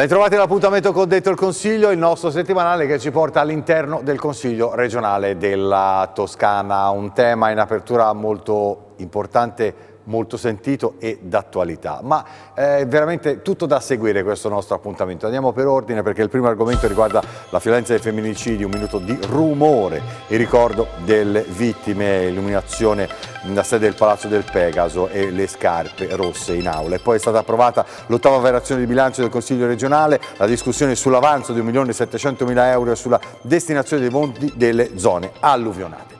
Ben trovati l'appuntamento con Detto il Consiglio, il nostro settimanale che ci porta all'interno del Consiglio regionale della Toscana. Un tema in apertura molto importante molto sentito e d'attualità, ma è veramente tutto da seguire questo nostro appuntamento. Andiamo per ordine perché il primo argomento riguarda la violenza dei femminicidi, un minuto di rumore, il ricordo delle vittime, illuminazione da sede del Palazzo del Pegaso e le scarpe rosse in aula. E poi è stata approvata l'ottava variazione di bilancio del Consiglio regionale, la discussione sull'avanzo di 1.700.000 euro e sulla destinazione dei fondi delle zone alluvionate.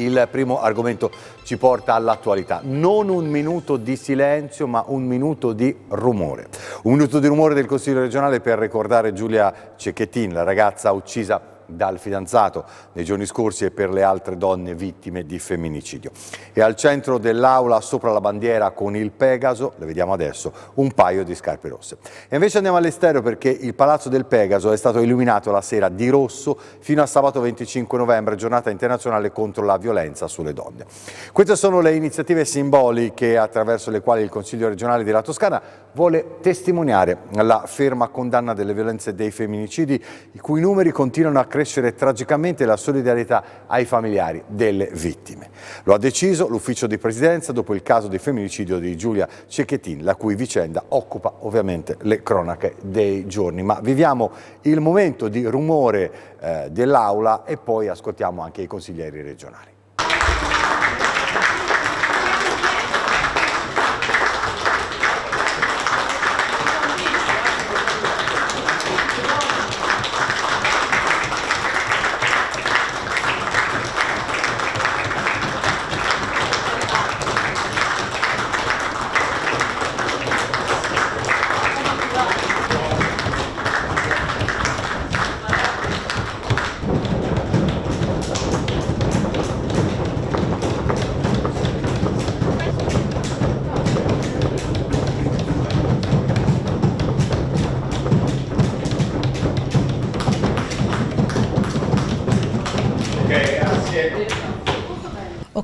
Il primo argomento ci porta all'attualità. Non un minuto di silenzio, ma un minuto di rumore. Un minuto di rumore del Consiglio regionale per ricordare Giulia Cecchettin, la ragazza uccisa dal fidanzato nei giorni scorsi e per le altre donne vittime di femminicidio. E al centro dell'aula, sopra la bandiera con il Pegaso, le vediamo adesso, un paio di scarpe rosse. E invece andiamo all'esterno perché il Palazzo del Pegaso è stato illuminato la sera di rosso fino a sabato 25 novembre, giornata internazionale contro la violenza sulle donne. Queste sono le iniziative simboliche attraverso le quali il Consiglio regionale della Toscana vuole testimoniare la ferma condanna delle violenze dei femminicidi, i cui numeri continuano a crescere tragicamente la solidarietà ai familiari delle vittime. Lo ha deciso l'ufficio di presidenza dopo il caso di femminicidio di Giulia Cecchettin, la cui vicenda occupa ovviamente le cronache dei giorni. Ma viviamo il momento di rumore eh, dell'Aula e poi ascoltiamo anche i consiglieri regionali.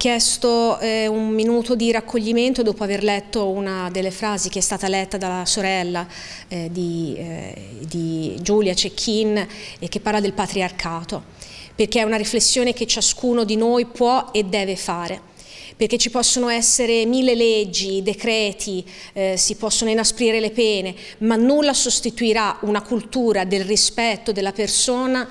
Chiesto eh, un minuto di raccoglimento dopo aver letto una delle frasi che è stata letta dalla sorella eh, di, eh, di, Giulia Cecchin e che parla del patriarcato, perché è una riflessione che ciascuno di noi può e deve fare. Perché ci possono essere mille leggi, decreti, eh, si possono inasprire le pene, ma nulla sostituirà una cultura del rispetto della persona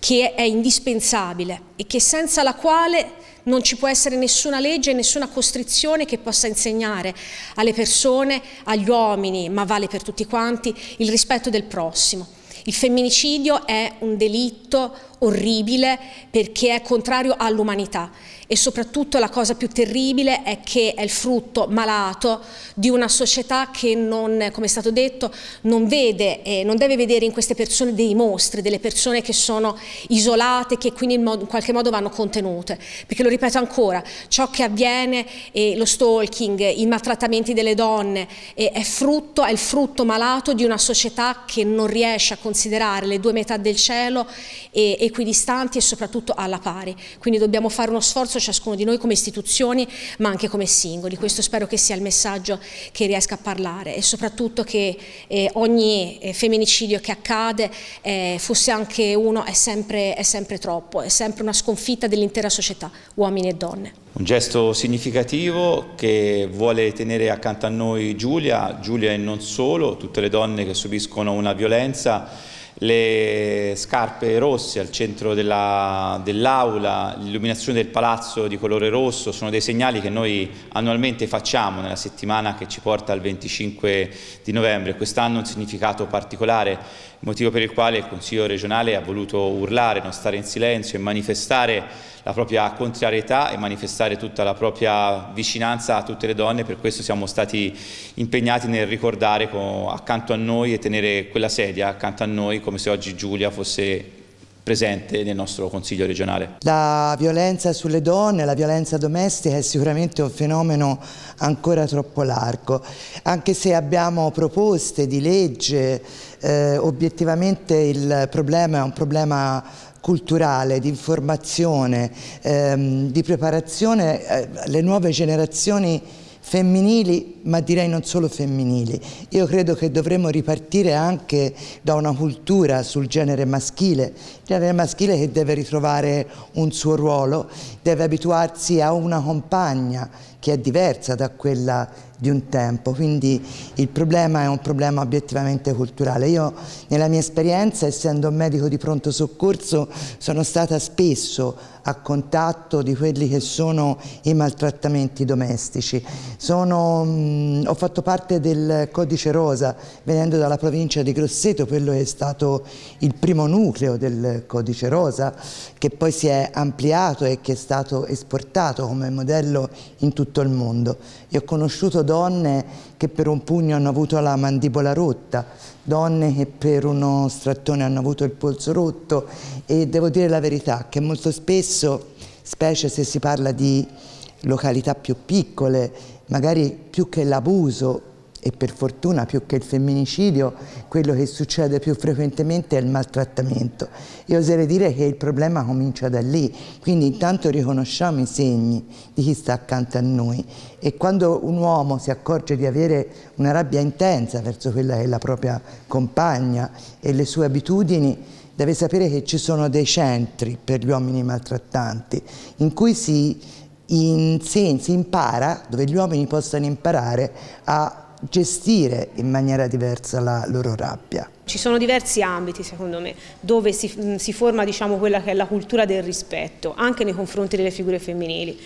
che è indispensabile e che senza la quale non ci può essere nessuna legge, nessuna costrizione che possa insegnare alle persone, agli uomini, ma vale per tutti quanti, il rispetto del prossimo. Il femminicidio è un delitto orribile perché è contrario all'umanità e soprattutto la cosa più terribile è che è il frutto malato di una società che non, come è stato detto, non vede e non deve vedere in queste persone dei mostri, delle persone che sono isolate, che quindi in, modo, in qualche modo vanno contenute. Perché lo ripeto ancora, ciò che avviene, eh, lo stalking, i maltrattamenti delle donne, eh, è, frutto, è il frutto malato di una società che non riesce a considerare le due metà del cielo e, equidistanti e soprattutto alla pari. Quindi dobbiamo fare uno sforzo ciascuno di noi come istituzioni ma anche come singoli. Questo spero che sia il messaggio che riesca a parlare e soprattutto che eh, ogni eh, femminicidio che accade, eh, fosse anche uno, è sempre, è sempre troppo, è sempre una sconfitta dell'intera società, uomini e donne. Un gesto significativo che vuole tenere accanto a noi Giulia, Giulia e non solo, tutte le donne che subiscono una violenza le scarpe rosse al centro dell'aula, dell l'illuminazione del palazzo di colore rosso sono dei segnali che noi annualmente facciamo nella settimana che ci porta al 25 di novembre. Quest'anno un significato particolare, motivo per il quale il Consiglio regionale ha voluto urlare, non stare in silenzio e manifestare la propria contrarietà e manifestare tutta la propria vicinanza a tutte le donne, per questo siamo stati impegnati nel ricordare accanto a noi e tenere quella sedia accanto a noi come se oggi Giulia fosse presente nel nostro Consiglio regionale. La violenza sulle donne, la violenza domestica è sicuramente un fenomeno ancora troppo largo, anche se abbiamo proposte di legge, eh, obiettivamente il problema è un problema culturale, di informazione, ehm, di preparazione, eh, le nuove generazioni femminili, ma direi non solo femminili. Io credo che dovremmo ripartire anche da una cultura sul genere maschile, il genere maschile che deve ritrovare un suo ruolo, deve abituarsi a una compagna che è diversa da quella di un tempo, quindi il problema è un problema obiettivamente culturale. Io nella mia esperienza, essendo un medico di pronto soccorso, sono stata spesso a contatto di quelli che sono i maltrattamenti domestici. Sono, mh, ho fatto parte del Codice Rosa, venendo dalla provincia di Grosseto, quello è stato il primo nucleo del Codice Rosa, che poi si è ampliato e che è stato esportato come modello in tutto il mondo. Io ho conosciuto donne che per un pugno hanno avuto la mandibola rotta, donne che per uno strattone hanno avuto il polso rotto e devo dire la verità che molto spesso, specie se si parla di località più piccole, magari più che l'abuso e per fortuna più che il femminicidio quello che succede più frequentemente è il maltrattamento. Io oserei dire che il problema comincia da lì, quindi intanto riconosciamo i segni di chi sta accanto a noi e quando un uomo si accorge di avere una rabbia intensa verso quella che è la propria compagna e le sue abitudini, deve sapere che ci sono dei centri per gli uomini maltrattanti in cui si, in, si impara, dove gli uomini possano imparare a gestire in maniera diversa la loro rabbia. Ci sono diversi ambiti, secondo me, dove si, mm, si forma diciamo, quella che è la cultura del rispetto, anche nei confronti delle figure femminili.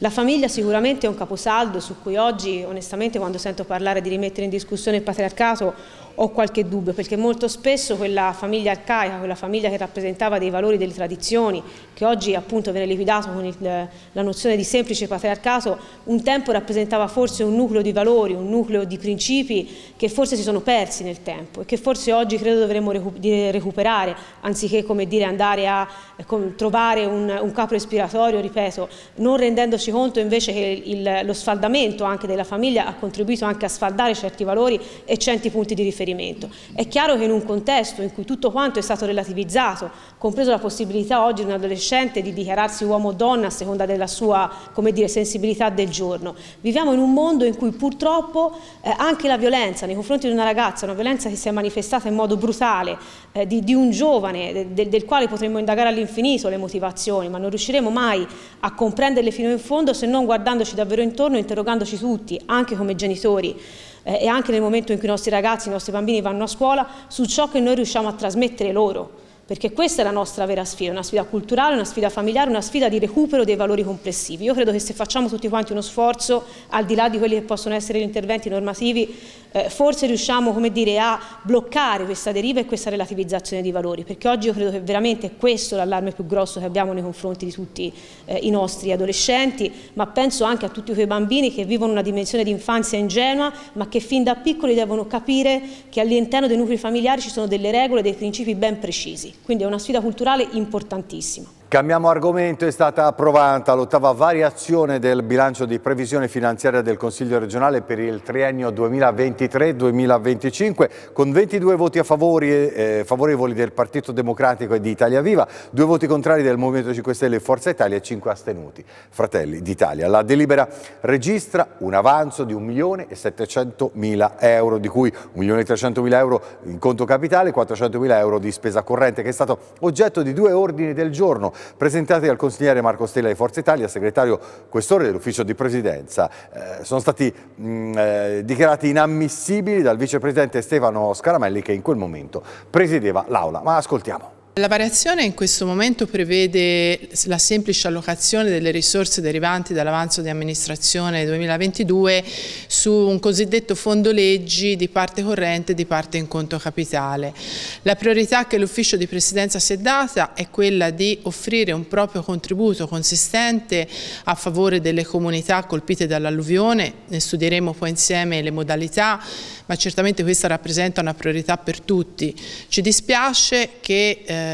La famiglia sicuramente è un caposaldo su cui oggi, onestamente, quando sento parlare di rimettere in discussione il patriarcato, ho qualche dubbio, perché molto spesso quella famiglia arcaica, quella famiglia che rappresentava dei valori, delle tradizioni, che oggi appunto viene liquidato con il, la nozione di semplice patriarcato, un tempo rappresentava forse un nucleo di valori, un nucleo di principi che forse si sono persi nel tempo e che forse oggi credo dovremmo recuperare, anziché come dire andare a trovare un, un capo respiratorio, ripeto, non rendendoci conto invece che il, lo sfaldamento anche della famiglia ha contribuito anche a sfaldare certi valori e certi punti di riferimento riferimento. È chiaro che in un contesto in cui tutto quanto è stato relativizzato, compreso la possibilità oggi di un adolescente di dichiararsi uomo o donna a seconda della sua dire, sensibilità del giorno, viviamo in un mondo in cui purtroppo eh, anche la violenza nei confronti di una ragazza, una violenza che si è manifestata in modo brutale, eh, di, di, un giovane de, del quale potremmo indagare all'infinito le motivazioni, ma non riusciremo mai a comprenderle fino in fondo se non guardandoci davvero intorno e interrogandoci tutti, anche come genitori, eh, e anche nel momento in cui i nostri ragazzi, i nostri bambini vanno a scuola, su ciò che noi riusciamo a trasmettere loro perché questa è la nostra vera sfida, una sfida culturale, una sfida familiare, una sfida di recupero dei valori complessivi. Io credo che se facciamo tutti quanti uno sforzo, al di là di quelli che possono essere gli interventi normativi, eh, forse riusciamo dire, a bloccare questa deriva e questa relativizzazione di valori, perché oggi io credo che veramente questo è l'allarme più grosso che abbiamo nei confronti di tutti eh, i nostri adolescenti, ma penso anche a tutti quei bambini che vivono una dimensione di infanzia ingenua, ma che fin da piccoli devono capire che all'interno dei nuclei familiari ci sono delle regole, dei principi ben precisi. Quindi è una sfida culturale importantissima. Cambiamo argomento, è stata approvata l'ottava variazione del bilancio di previsione finanziaria del Consiglio regionale per il triennio 2023-2025 con 22 voti favori, eh, favorevoli del Partito Democratico e di Italia Viva, due voti contrari del Movimento 5 Stelle e Forza Italia e 5 astenuti, Fratelli d'Italia. La delibera registra un avanzo di 1.700.000 euro, di cui 1.300.000 euro in conto capitale e 400.000 euro di spesa corrente, che è stato oggetto di due ordini del giorno presentati dal consigliere Marco Stella di Forza Italia, segretario questore dell'ufficio di presidenza. Eh, sono stati mh, mm, eh, dichiarati inammissibili dal vicepresidente Stefano Scaramelli che in quel momento presiedeva l'Aula. Ma ascoltiamo. La variazione in questo momento prevede la semplice allocazione delle risorse derivanti dall'avanzo di amministrazione 2022 su un cosiddetto fondo leggi di parte corrente e di parte in conto capitale. La priorità che l'ufficio di presidenza si è data è quella di offrire un proprio contributo consistente a favore delle comunità colpite dall'alluvione, ne studieremo poi insieme le modalità, ma certamente questa rappresenta una priorità per tutti. Ci dispiace che eh,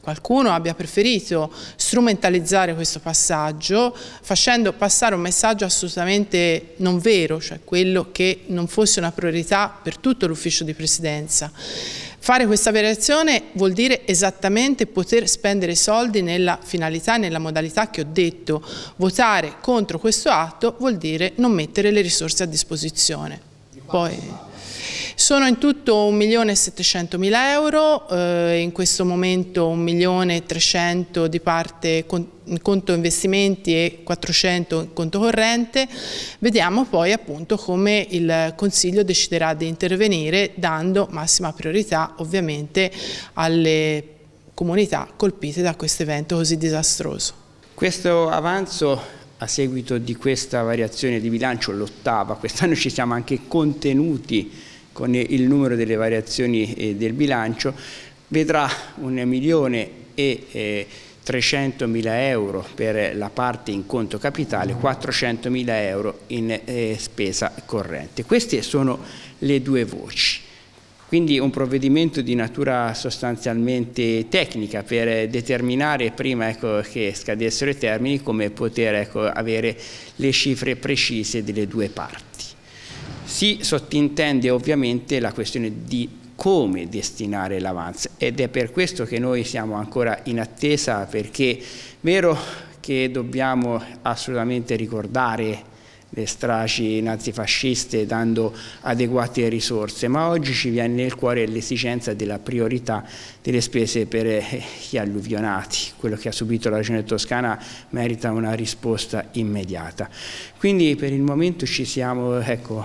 qualcuno abbia preferito strumentalizzare questo passaggio facendo passare un messaggio assolutamente non vero, cioè quello che non fosse una priorità per tutto l'ufficio di presidenza. Fare questa variazione vuol dire esattamente poter spendere soldi nella finalità, nella modalità che ho detto. Votare contro questo atto vuol dire non mettere le risorse a disposizione. Poi... Sono in tutto 1.700.000 euro, eh, in questo momento 1.300.000 di parte in conto investimenti e 400 in conto corrente. Vediamo poi appunto come il Consiglio deciderà di intervenire dando massima priorità ovviamente alle comunità colpite da questo evento così disastroso. Questo avanzo a seguito di questa variazione di bilancio, l'ottava, quest'anno ci siamo anche contenuti con il numero delle variazioni eh, del bilancio, vedrà un milione e eh, 300 mila euro per la parte in conto capitale, 400 mila euro in eh, spesa corrente. Queste sono le due voci. Quindi un provvedimento di natura sostanzialmente tecnica per determinare prima ecco, che scadessero i termini come poter ecco, avere le cifre precise delle due parti. Si sottintende ovviamente la questione di come destinare l'avanzo ed è per questo che noi siamo ancora in attesa perché è vero che dobbiamo assolutamente ricordare le stragi nazifasciste dando adeguate risorse, ma oggi ci viene nel cuore l'esigenza della priorità delle spese per eh, gli alluvionati. Quello che ha subito la regione toscana merita una risposta immediata. Quindi per il momento ci siamo ecco,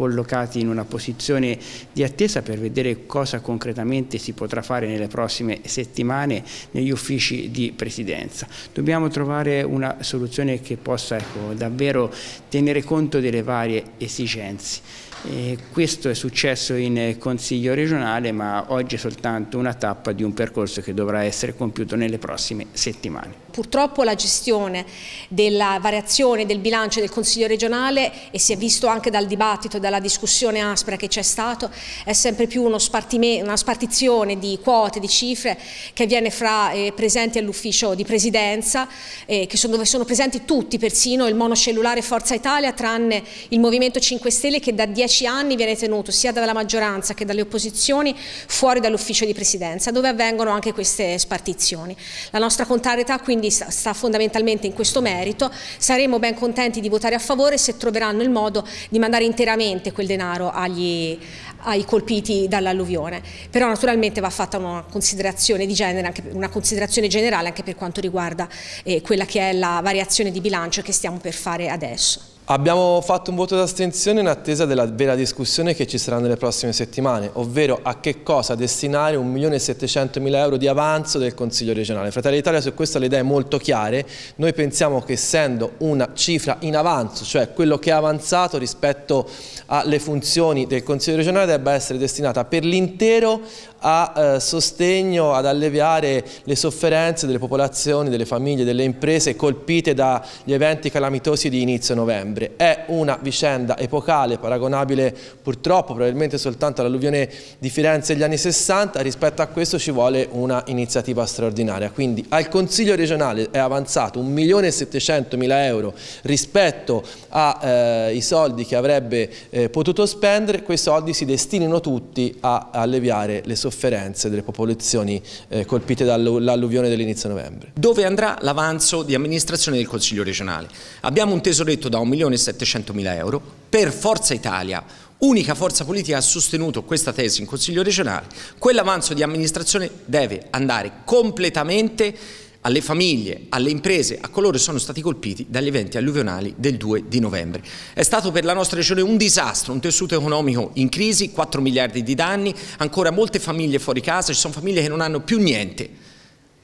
collocati in una posizione di attesa per vedere cosa concretamente si potrà fare nelle prossime settimane negli uffici di presidenza. Dobbiamo trovare una soluzione che possa ecco, davvero tenere conto delle varie esigenze. E questo è successo in Consiglio regionale, ma oggi è soltanto una tappa di un percorso che dovrà essere compiuto nelle prossime settimane. Purtroppo la gestione della variazione del bilancio del Consiglio regionale, e si è visto anche dal dibattito e dalla discussione aspra che c'è stato, è sempre più una spartizione di quote, di cifre che avviene fra eh, presenti all'ufficio di presidenza, eh, sono, dove sono presenti tutti, persino il monocellulare Forza Italia, tranne il Movimento 5 Stelle che da dieci anni viene tenuto sia dalla maggioranza che dalle opposizioni fuori dall'ufficio di presidenza dove avvengono anche queste spartizioni. La nostra contrarietà quindi sta fondamentalmente in questo merito, saremo ben contenti di votare a favore se troveranno il modo di mandare interamente quel denaro agli, ai colpiti dall'alluvione, però naturalmente va fatta una considerazione di genere, anche, una considerazione generale anche per quanto riguarda eh, quella che è la variazione di bilancio che stiamo per fare adesso. Abbiamo fatto un voto d'astensione in attesa della vera discussione che ci sarà nelle prossime settimane, ovvero a che cosa destinare 1.700.000 euro di avanzo del Consiglio regionale. Fratelli d'Italia su questo le idee molto chiare, noi pensiamo che essendo una cifra in avanzo, cioè quello che è avanzato rispetto alle funzioni del Consiglio regionale debba essere destinata per l'intero a eh, sostegno, ad alleviare le sofferenze delle popolazioni, delle famiglie, delle imprese colpite dagli eventi calamitosi di inizio novembre. È una vicenda epocale, paragonabile purtroppo probabilmente soltanto all'alluvione di Firenze degli anni 60, rispetto a questo ci vuole una iniziativa straordinaria. Quindi al Consiglio regionale è avanzato 1.700.000 euro rispetto ai eh, soldi che avrebbe eh, potuto spendere, quei soldi si destinino tutti a alleviare le sofferenze sofferenze delle popolazioni eh, colpite dall'alluvione dell'inizio novembre. Dove andrà l'avanzo di amministrazione del Consiglio regionale? Abbiamo un tesoretto da 1.700.000 euro per Forza Italia, unica forza politica ha sostenuto questa tesi in Consiglio regionale, quell'avanzo di amministrazione deve andare completamente alle famiglie, alle imprese, a coloro che sono stati colpiti dagli eventi alluvionali del 2 di novembre. È stato per la nostra regione un disastro, un tessuto economico in crisi, 4 miliardi di danni, ancora molte famiglie fuori casa, ci sono famiglie che non hanno più niente.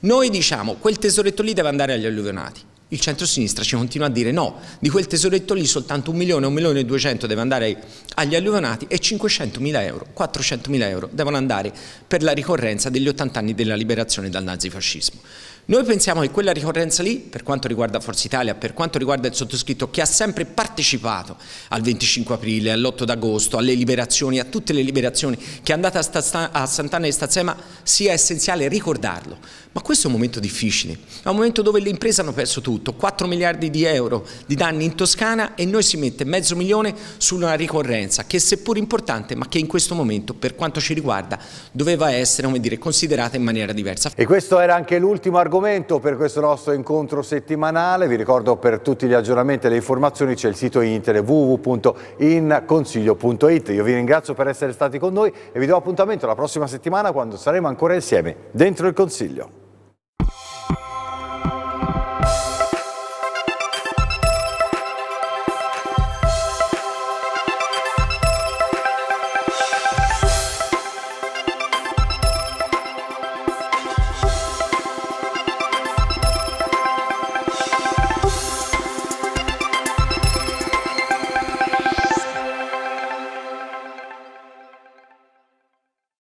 Noi diciamo quel tesoretto lì deve andare agli alluvionati. Il centro-sinistra ci continua a dire no, di quel tesoretto lì soltanto un milione, un milione e duecento deve andare agli alluvionati e 500 mila euro, 400 mila euro devono andare per la ricorrenza degli 80 anni della liberazione dal nazifascismo. Noi pensiamo che quella ricorrenza lì, per quanto riguarda Forza Italia, per quanto riguarda il sottoscritto, che ha sempre partecipato al 25 aprile, all'8 d'agosto, alle liberazioni, a tutte le liberazioni che è andata a Sant'Anna di Stazzema, sia essenziale ricordarlo. Ma questo è un momento difficile, è un momento dove le imprese hanno perso tutto tutto 4 miliardi di euro di danni in Toscana e noi si mette mezzo milione sulla ricorrenza che seppur importante ma che in questo momento per quanto ci riguarda doveva essere dire, considerata in maniera diversa. E questo era anche l'ultimo argomento per questo nostro incontro settimanale, vi ricordo per tutti gli aggiornamenti e le informazioni c'è il sito internet www.inconsiglio.it. Io vi ringrazio per essere stati con noi e vi do appuntamento la prossima settimana quando saremo ancora insieme dentro il Consiglio.